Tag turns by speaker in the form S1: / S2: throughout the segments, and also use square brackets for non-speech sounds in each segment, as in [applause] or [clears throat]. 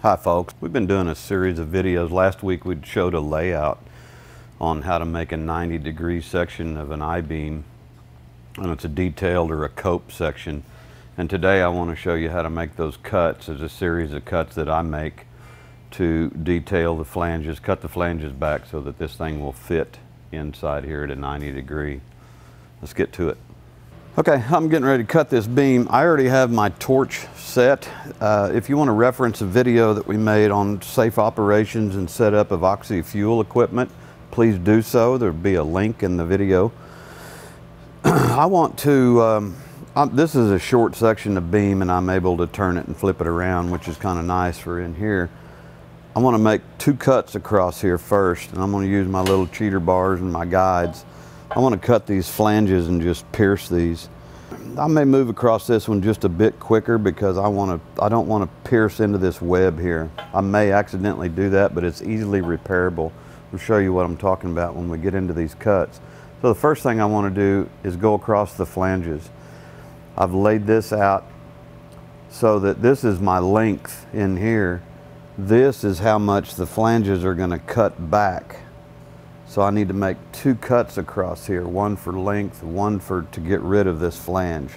S1: Hi folks, we've been doing a series of videos. Last week we showed a layout on how to make a 90 degree section of an I-beam and it's a detailed or a cope section. And today I want to show you how to make those cuts. There's a series of cuts that I make to detail the flanges, cut the flanges back so that this thing will fit inside here at a 90 degree. Let's get to it. Okay, I'm getting ready to cut this beam. I already have my torch set. Uh, if you want to reference a video that we made on safe operations and setup of oxy fuel equipment, please do so. There'll be a link in the video. [clears throat] I want to, um, I'm, this is a short section of beam and I'm able to turn it and flip it around, which is kind of nice for in here. I want to make two cuts across here first and I'm going to use my little cheater bars and my guides. I want to cut these flanges and just pierce these. I may move across this one just a bit quicker because I want to I don't want to pierce into this web here. I may accidentally do that, but it's easily repairable. We'll show you what I'm talking about when we get into these cuts. So the first thing I want to do is go across the flanges. I've laid this out so that this is my length in here. This is how much the flanges are going to cut back. So I need to make two cuts across here, one for length, one for to get rid of this flange.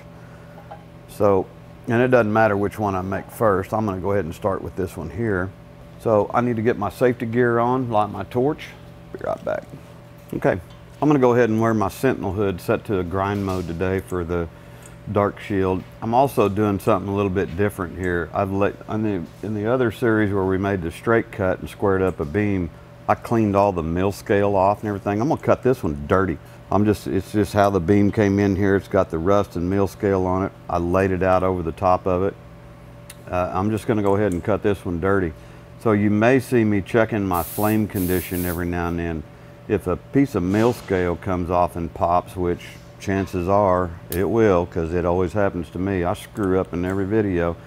S1: So, and it doesn't matter which one I make first. I'm gonna go ahead and start with this one here. So I need to get my safety gear on, light my torch, be right back. Okay, I'm gonna go ahead and wear my Sentinel hood set to a grind mode today for the dark shield. I'm also doing something a little bit different here. I've let, in the, in the other series where we made the straight cut and squared up a beam, I cleaned all the mill scale off and everything. I'm gonna cut this one dirty. I'm just, it's just how the beam came in here. It's got the rust and mill scale on it. I laid it out over the top of it. Uh, I'm just gonna go ahead and cut this one dirty. So you may see me checking my flame condition every now and then. If a piece of mill scale comes off and pops, which chances are it will, because it always happens to me. I screw up in every video.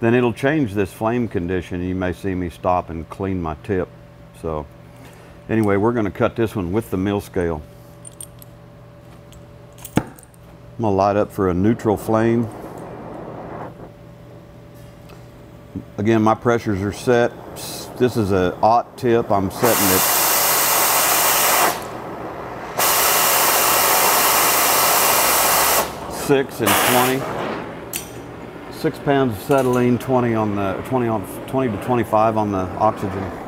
S1: Then it'll change this flame condition. You may see me stop and clean my tip. So. Anyway, we're going to cut this one with the mill scale. I'm going to light up for a neutral flame. Again, my pressures are set. This is a aught tip. I'm setting it six and 20. Six pounds of acetylene, 20 on the 20 on 20 to 25 on the oxygen.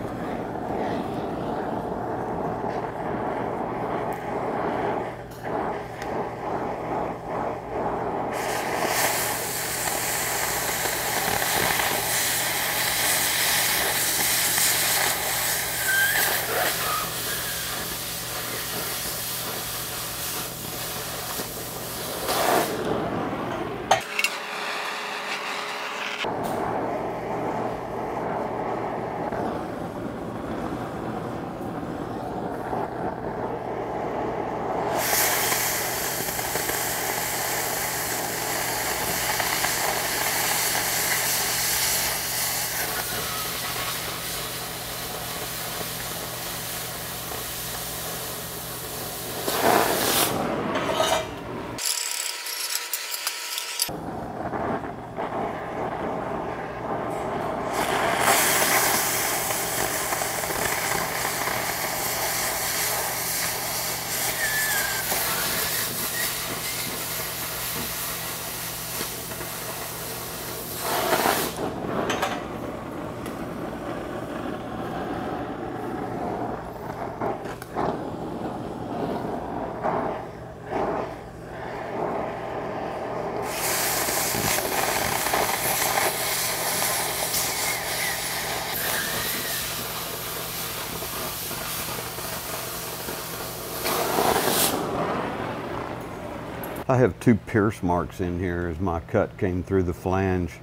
S1: I have two pierce marks in here as my cut came through the flange.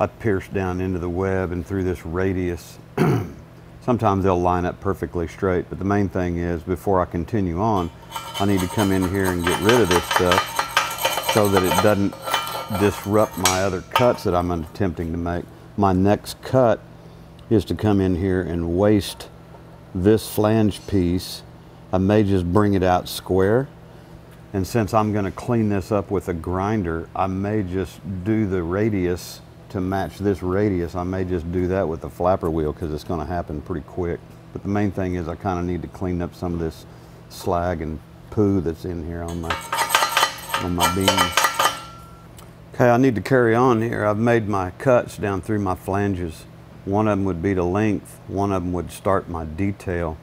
S1: I pierced down into the web and through this radius. [clears throat] Sometimes they'll line up perfectly straight, but the main thing is before I continue on, I need to come in here and get rid of this stuff so that it doesn't disrupt my other cuts that I'm attempting to make. My next cut is to come in here and waste this flange piece. I may just bring it out square and since I'm going to clean this up with a grinder, I may just do the radius to match this radius, I may just do that with the flapper wheel because it's going to happen pretty quick. But the main thing is I kind of need to clean up some of this slag and poo that's in here on my, on my beams. Okay, I need to carry on here. I've made my cuts down through my flanges. One of them would be the length, one of them would start my detail.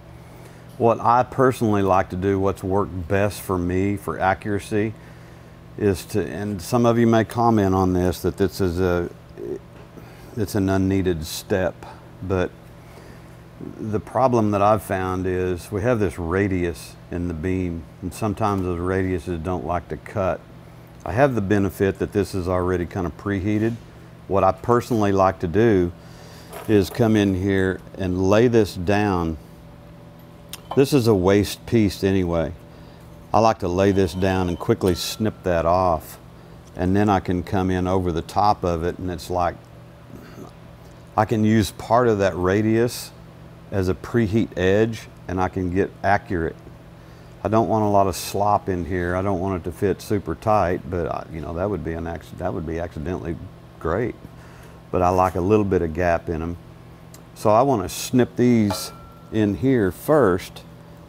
S1: What I personally like to do, what's worked best for me for accuracy, is to, and some of you may comment on this, that this is a, it's an unneeded step, but the problem that I've found is we have this radius in the beam, and sometimes those radiuses don't like to cut. I have the benefit that this is already kind of preheated. What I personally like to do is come in here and lay this down. This is a waste piece anyway. I like to lay this down and quickly snip that off and then I can come in over the top of it and it's like I can use part of that radius as a preheat edge and I can get accurate. I don't want a lot of slop in here. I don't want it to fit super tight, but I, you know that would be an that would be accidentally great. But I like a little bit of gap in them. So I want to snip these in here first,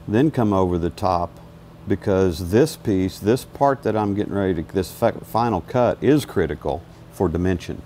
S1: then come over the top because this piece, this part that I'm getting ready to, this final cut is critical for dimension.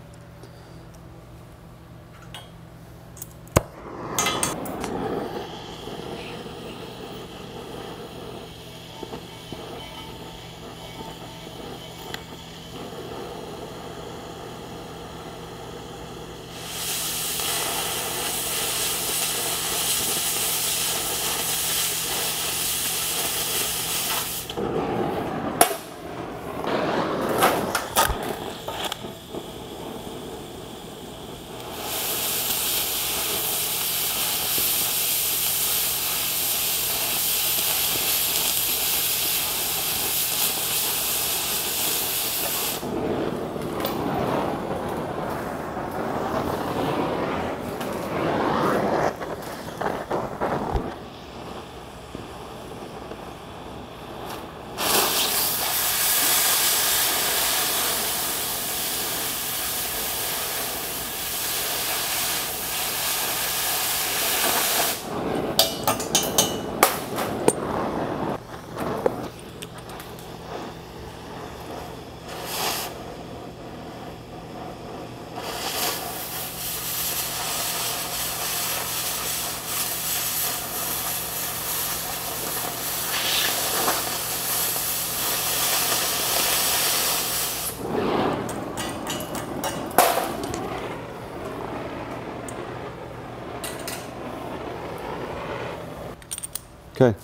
S1: Okay.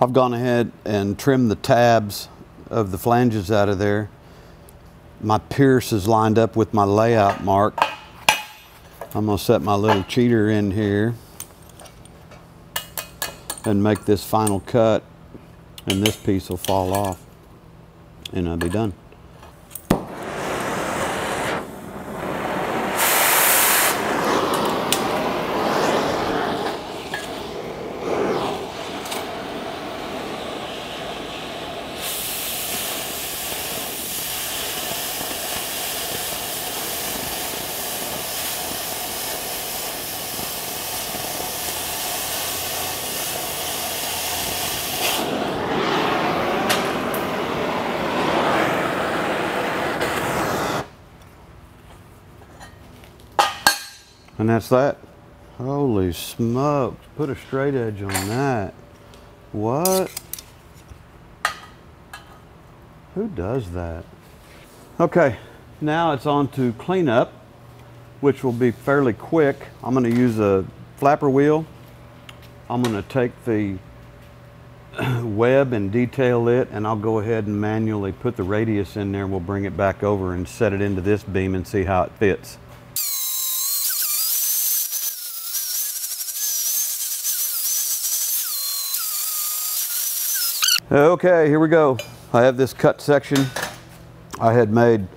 S1: I've gone ahead and trimmed the tabs of the flanges out of there. My pierce is lined up with my layout mark. I'm gonna set my little cheater in here and make this final cut and this piece will fall off and I'll be done. And that's that. Holy smokes, put a straight edge on that. What? Who does that? Okay, now it's on to cleanup, which will be fairly quick. I'm gonna use a flapper wheel. I'm gonna take the [coughs] web and detail it and I'll go ahead and manually put the radius in there and we'll bring it back over and set it into this beam and see how it fits. Okay, here we go. I have this cut section. I had made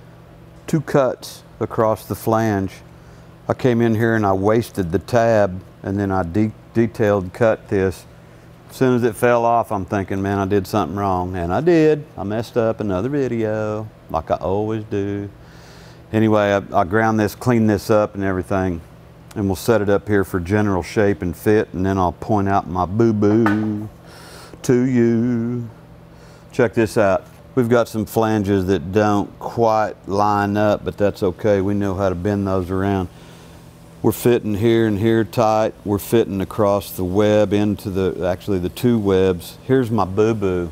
S1: two cuts across the flange. I came in here and I wasted the tab and then I de detailed cut this. As soon as it fell off, I'm thinking, man, I did something wrong. And I did. I messed up another video, like I always do. Anyway, I, I ground this, clean this up and everything, and we'll set it up here for general shape and fit, and then I'll point out my boo-boo to you. Check this out. We've got some flanges that don't quite line up, but that's okay. We know how to bend those around. We're fitting here and here tight. We're fitting across the web into the, actually the two webs. Here's my boo-boo.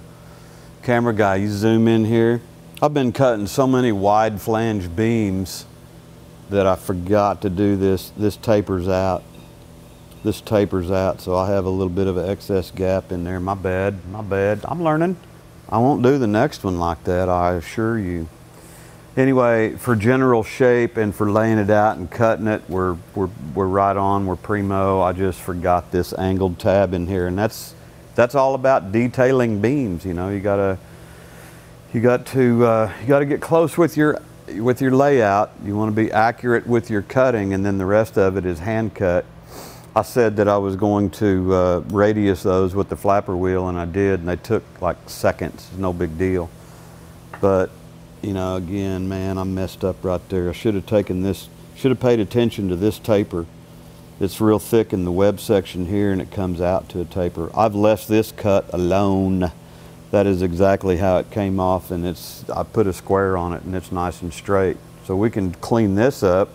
S1: Camera guy, you zoom in here. I've been cutting so many wide flange beams that I forgot to do this. This tapers out. This tapers out, so I have a little bit of an excess gap in there. My bad, my bad. I'm learning. I won't do the next one like that, I assure you. Anyway, for general shape and for laying it out and cutting it, we're, we're, we're right on, we're primo. I just forgot this angled tab in here, and that's, that's all about detailing beams, you know, you gotta, you got to, uh, you gotta get close with your, with your layout. You wanna be accurate with your cutting, and then the rest of it is hand cut. I said that I was going to uh, radius those with the flapper wheel, and I did, and they took like seconds, no big deal. But, you know, again, man, I messed up right there. I should have taken this, should have paid attention to this taper. It's real thick in the web section here, and it comes out to a taper. I've left this cut alone. That is exactly how it came off, and it's, I put a square on it, and it's nice and straight. So we can clean this up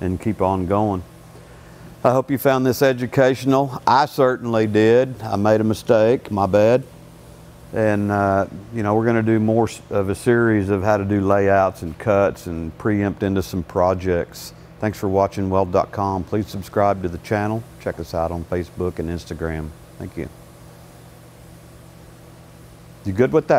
S1: and keep on going. I hope you found this educational. I certainly did. I made a mistake, my bad. And, uh, you know, we're going to do more of a series of how to do layouts and cuts and preempt into some projects. Thanks for watching weld.com. Please subscribe to the channel. Check us out on Facebook and Instagram. Thank you. You good with that?